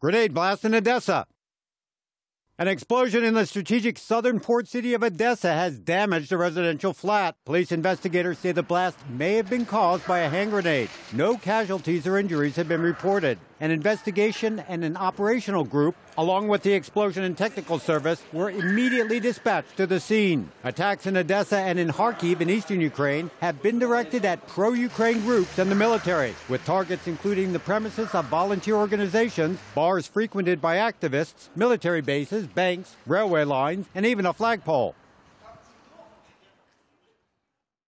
Grenade blast in Odessa. An explosion in the strategic southern port city of Odessa has damaged a residential flat. Police investigators say the blast may have been caused by a hand grenade. No casualties or injuries have been reported. An investigation and an operational group, along with the explosion and technical service, were immediately dispatched to the scene. Attacks in Odessa and in Kharkiv in eastern Ukraine have been directed at pro Ukraine groups and the military, with targets including the premises of volunteer organizations, bars frequented by activists, military bases, banks, railway lines, and even a flagpole.